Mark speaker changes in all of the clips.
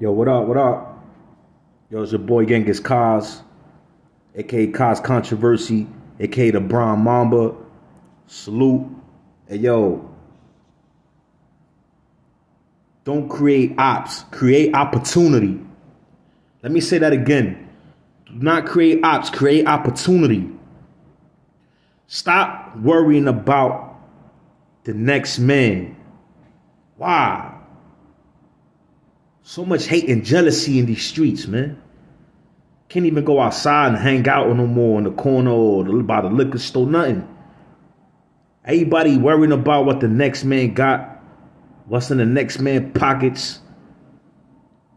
Speaker 1: Yo, what up? What up? Yo, it's your boy Genghis Koz, aka Koz Controversy, aka the Brown Mamba. Salute. Hey, yo. Don't create ops, create opportunity. Let me say that again. Do not create ops, create opportunity. Stop worrying about the next man. Why? So much hate and jealousy in these streets, man. Can't even go outside and hang out no more in the corner or by the liquor store, nothing. Everybody worrying about what the next man got, what's in the next man pockets.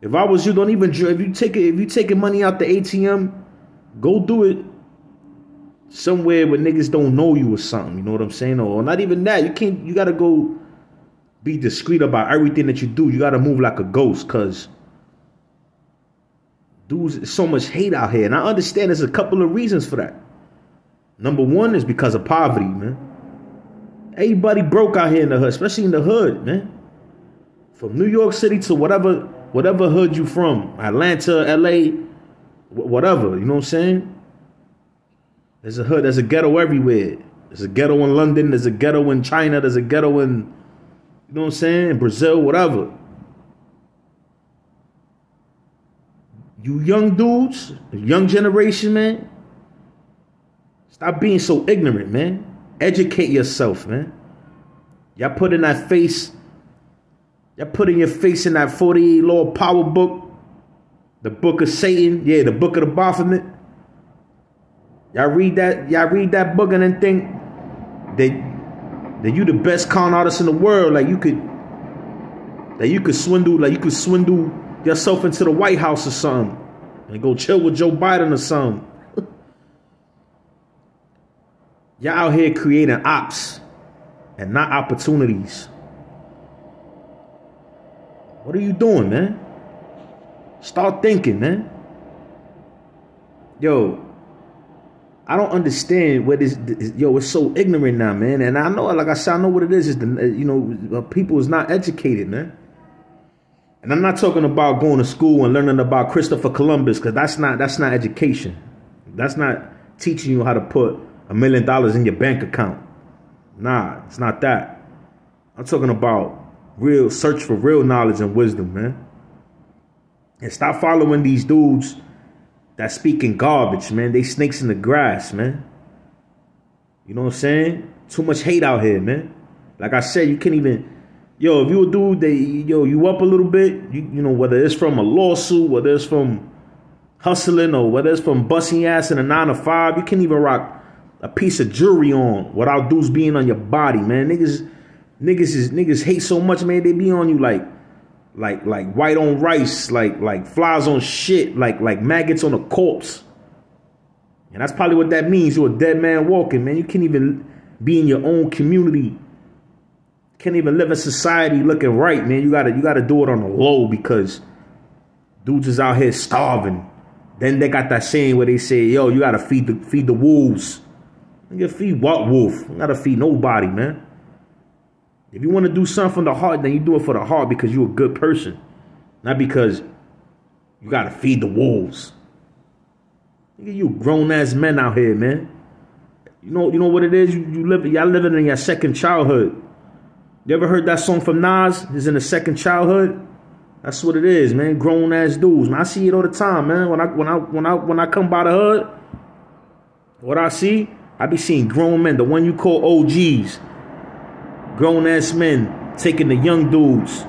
Speaker 1: If I was you, don't even if you take it if you taking money out the ATM, go do it somewhere where niggas don't know you or something. You know what I'm saying? Or not even that. You can't. You gotta go be discreet about everything that you do. You gotta move like a ghost, cause dudes, so much hate out here, and I understand there's a couple of reasons for that. Number one is because of poverty, man. Everybody broke out here in the hood, especially in the hood, man. From New York City to whatever whatever hood you from, Atlanta, LA, whatever. You know what I'm saying? There's a hood, there's a ghetto everywhere. There's a ghetto in London, there's a ghetto in China, there's a ghetto in know what I'm saying? Brazil, whatever. You young dudes, young generation, man. Stop being so ignorant, man. Educate yourself, man. Y'all put in that face, y'all putting your face in that 48 law power book, the book of Satan, yeah, the book of the Baphomet. Y'all read that, y'all read that book and then think that that you the best con artist in the world. Like you could that you could swindle, like you could swindle yourself into the White House or something. And go chill with Joe Biden or something. Y'all out here creating ops and not opportunities. What are you doing, man? Start thinking, man. Yo, I don't understand what is yo. It's so ignorant now, man. And I know, like I said, I know what it is. Is the uh, you know uh, people is not educated, man. And I'm not talking about going to school and learning about Christopher Columbus because that's not that's not education. That's not teaching you how to put a million dollars in your bank account. Nah, it's not that. I'm talking about real search for real knowledge and wisdom, man. And stop following these dudes that speaking garbage, man. They snakes in the grass, man. You know what I'm saying? Too much hate out here, man. Like I said, you can't even. Yo, if you a dude that yo, you up a little bit, you you know whether it's from a lawsuit, whether it's from hustling, or whether it's from busting ass in a nine to five, you can't even rock a piece of jewelry on without dudes being on your body, man. Niggas, niggas is niggas hate so much, man. They be on you like like like white on rice, like like flies on shit, like like maggots on a corpse. And that's probably what that means. You're a dead man walking, man. You can't even be in your own community. Can't even live in society looking right, man. You gotta you gotta do it on the low because dudes is out here starving. Then they got that saying where they say, yo, you gotta feed the feed the wolves. You gotta feed what wolf? You gotta feed nobody, man. If you want to do something from the heart, then you do it for the heart because you're a good person, not because you got to feed the wolves. You grown ass men out here, man. You know, you know what it is. You, you live, y'all living in your second childhood. You ever heard that song from Nas? Is in the second childhood. That's what it is, man. Grown ass dudes, man. I see it all the time, man. When I when I when I when I come by the hood, what I see, I be seeing grown men, the one you call OGs grown ass men taking the young dudes,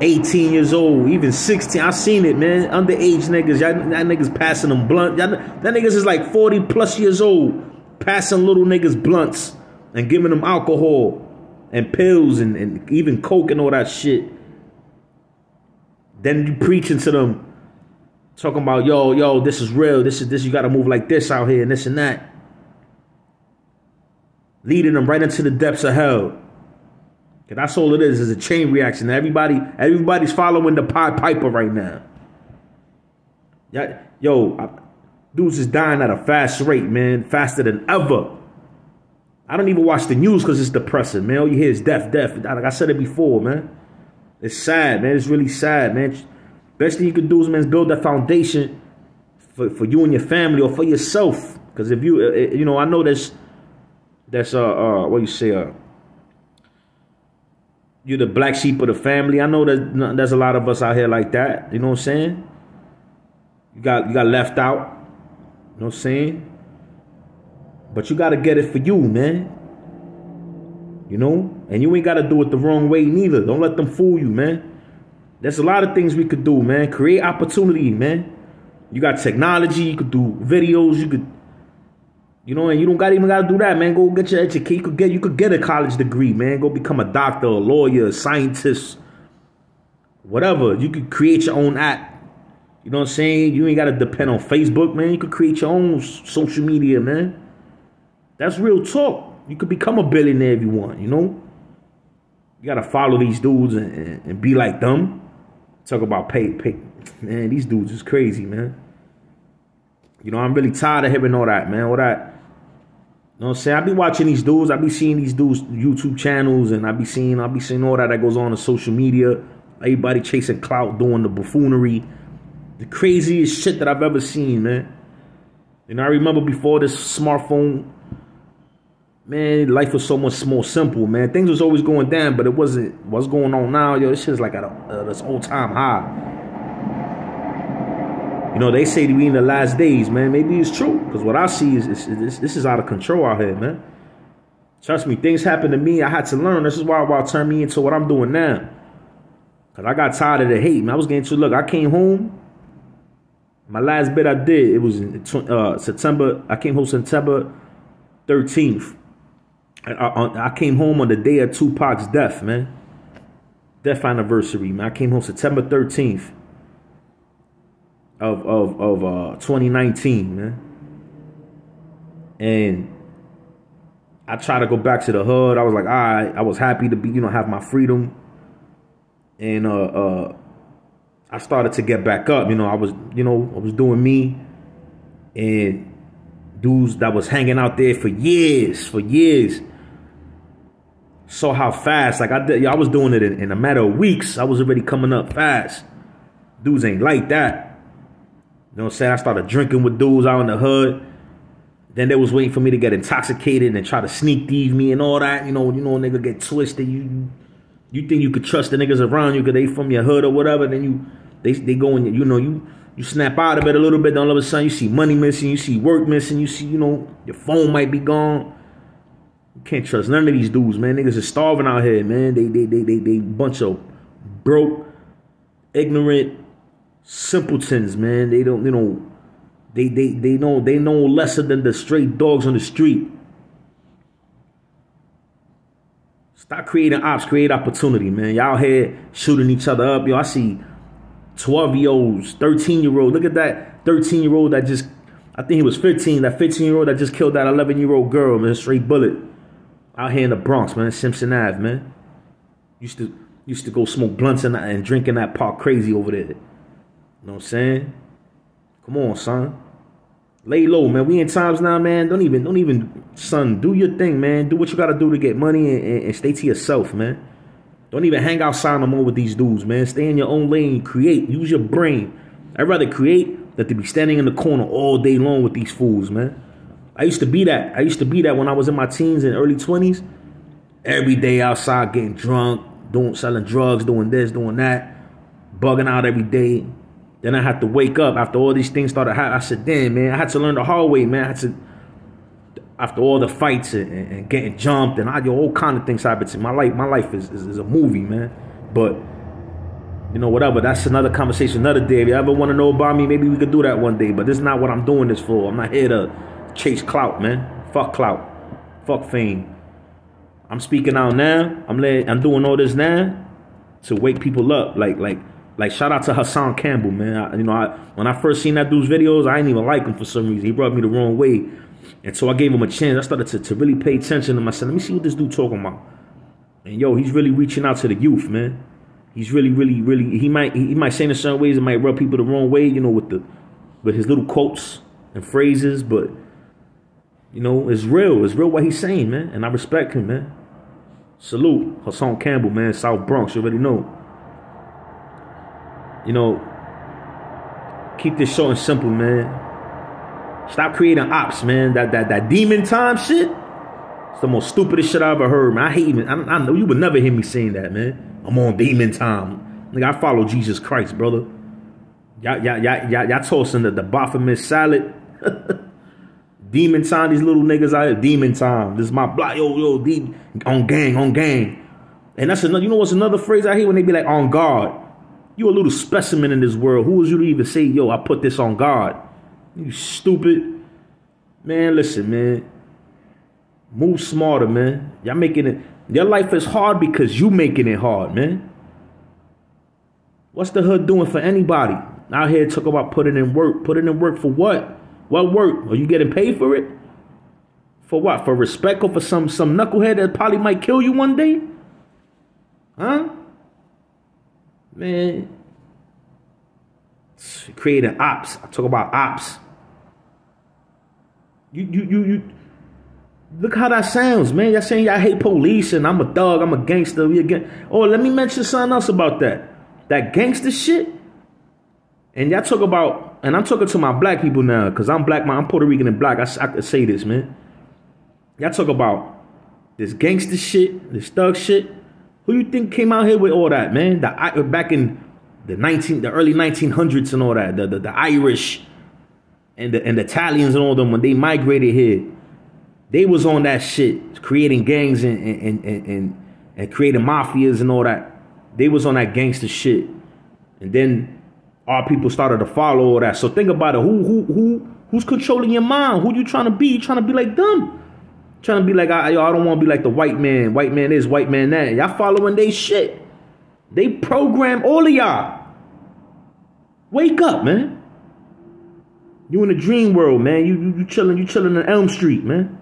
Speaker 1: 18 years old, even 16. I've seen it, man. Underage niggas, y'all, y'all niggas passing them blunt. Y'all, that niggas is like 40 plus years old, passing little niggas blunts and giving them alcohol and pills and, and even coke and all that shit. Then you preaching to them, talking about yo, yo, this is real. This is this. You got to move like this out here and this and that. Leading them right into the depths of hell. That's all it is, is a chain reaction. Everybody, everybody's following the Pied Piper right now. Yeah, yo, I, dudes is dying at a fast rate, man. Faster than ever. I don't even watch the news because it's depressing, man. All you hear is death, death. Like I said it before, man. It's sad, man. It's really sad, man. Best thing you could do is, man, is build that foundation for, for you and your family or for yourself. Because if you, uh, uh, you know, I know that's, that's, uh, uh what you say, uh, you're the black sheep of the family. I know that there's a lot of us out here like that. You know what I'm saying? You got you got left out. You know what I'm saying? But you gotta get it for you, man. You know? And you ain't gotta do it the wrong way neither. Don't let them fool you, man. There's a lot of things we could do, man. Create opportunity, man. You got technology, you could do videos, you could you know, and you don't got even gotta do that, man. Go get your education. You could get you could get a college degree, man. Go become a doctor, a lawyer, a scientist, whatever. You could create your own app. You know what I'm saying? You ain't gotta depend on Facebook, man. You could create your own social media, man. That's real talk. You could become a billionaire if you want, you know? You gotta follow these dudes and, and, and be like them. Talk about pay, pay. Man, these dudes is crazy, man. You know, I'm really tired of hearing all that, man. All that know what I'm saying? I be watching these dudes. I be seeing these dudes YouTube channels, and I be seeing I be seeing all that that goes on in social media. Everybody chasing clout, doing the buffoonery, the craziest shit that I've ever seen, man. And I remember before this smartphone, man, life was so much more simple, man. Things was always going down, but it wasn't. What's going on now, yo? This shit's like at a, uh, this old time high. You know, they say to we in the last days, man. Maybe it's true. Because what I see is, is, is, this is out of control out here, man. Trust me, things happen to me. I had to learn. This is why why turned me into what I'm doing now. Cause I got tired of the hate, man. I was getting to look. I came home. My last bit I did, it was in uh, September. I came home September 13th. I, I, I came home on the day of Tupac's death, man. Death anniversary, man. I came home September 13th of of of uh 2019, man. And I try to go back to the hood. I was like, all right, I was happy to be, you know, have my freedom. And uh uh I started to get back up. You know, I was, you know, I was doing me and dudes that was hanging out there for years, for years. Saw how fast, like I did, I was doing it in, in a matter of weeks. I was already coming up fast. Dudes ain't like that. You know what I'm saying? I started drinking with dudes out in the hood. Then they was waiting for me to get intoxicated and try to sneak thieve me and all that. You know, you know, a nigga get twisted. You you think you could trust the niggas around you because they from your hood or whatever. Then you they they go and you know you you snap out of it a little bit. Then all of a sudden you see money missing, you see work missing, you see you know your phone might be gone. You can't trust none of these dudes, man. Niggas are starving out here, man. They they they they they bunch of broke, ignorant simpletons, man. They don't, you know, they they they know they know lesser than the straight dogs on the street. Stop creating ops, create opportunity, man. Y'all here shooting each other up. Yo, I see 12 year olds, 13 year old. Look at that 13 year old that just, I think he was 15, that 15 year old that just killed that 11 year old girl, man. Straight bullet. Out here in the Bronx, man. Simpson Ave, man. Used to used to go smoke blunts and, and drink in that park crazy over there. You know what I'm saying? Come on, son. Lay low, man. We in times now, man. Don't even, don't even, son. Do your thing, man. Do what you gotta do to get money and, and, and stay to yourself, man. Don't even hang outside no more with these dudes, man. Stay in your own lane. Create. Use your brain. I'd rather create than to be standing in the corner all day long with these fools, man. I used to be that. I used to be that when I was in my teens and early 20s. Every day outside getting drunk, doing selling drugs, doing this, doing that, bugging out every day. Then I had to wake up after all these things started happening. I said, damn, man, I had to learn the hard way, man. I had to, after all the fights and, and getting jumped and I, all kind of things happened to me. My life, my life is, is, is, a movie, man. But, you know, whatever. That's another conversation, another day. If you ever want to know about me, maybe we could do that one day. But this is not what I'm doing this for. I'm not here to chase clout, man. Fuck clout. Fuck fame. I'm speaking out now. I'm letting, I'm doing all this now to wake people up. Like, like, like shout out to Hassan Campbell, man. I, you know, I, when I first seen that dude's videos, I didn't even like him for some reason. He rubbed me the wrong way, and so I gave him a chance. I started to, to really pay attention to myself. Let me see what this dude talking about. And yo, he's really reaching out to the youth, man. He's really, really, really. He might he might say in certain ways it might rub people the wrong way, you know, with the with his little quotes and phrases, but you know, it's real. It's real what he's saying, man. And I respect him, man. Salute Hassan Campbell, man. South Bronx, you already know you know, keep this short and simple, man. Stop creating ops, man. That that that demon time shit. It's the most stupidest shit I ever heard, man. I hate even. I, I know you would never hear me saying that, man. I'm on demon time. Like I follow Jesus Christ, brother. Y'all, y'all, y'all, y'all, y'all tossing the, the Baphomet salad. demon time, these little niggas out here. Demon time. This is my block. Yo, yo, on gang, on gang. And that's another, you know what's another phrase I hear when they be like, on guard. You a little specimen in this world. Who was you to even say, yo, I put this on God? You stupid. Man, listen, man. Move smarter, man. Y'all making it, your life is hard because you making it hard, man. What's the hood doing for anybody? Out here talk about putting in work. Putting in work for what? What work? Are you getting paid for it? For what? For respect or for some some knucklehead that probably might kill you one day? Huh? Man. Creating ops. I talk about ops. You you you you look how that sounds, man. Y'all saying y'all hate police and I'm a thug, I'm a gangster. We again. Oh, let me mention something else about that. That gangster shit. And y'all talk about, and I'm talking to my black people now, because I'm black, I'm Puerto Rican and black. I, I can say this, man. Y'all talk about this gangster shit, this thug shit. Who you think came out here with all that, man? The uh, back in the 19, the early 1900s and all that. The, the, the Irish and the, and the Italians and all them, when they migrated here, they was on that shit, creating gangs and, and, and, and, and creating mafias and all that. They was on that gangster shit. And then our people started to follow all that. So think about it. Who who who who's controlling your mind? Who you trying to be? You trying to be like them? Trying to be like I, I don't want to be like the white man. White man is white man that. Y'all following they shit. They program all of y'all. Wake up, man. You in a dream world, man. You you, you chilling. You chilling in Elm Street, man.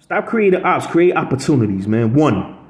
Speaker 1: Stop creating ops. Create opportunities, man. One.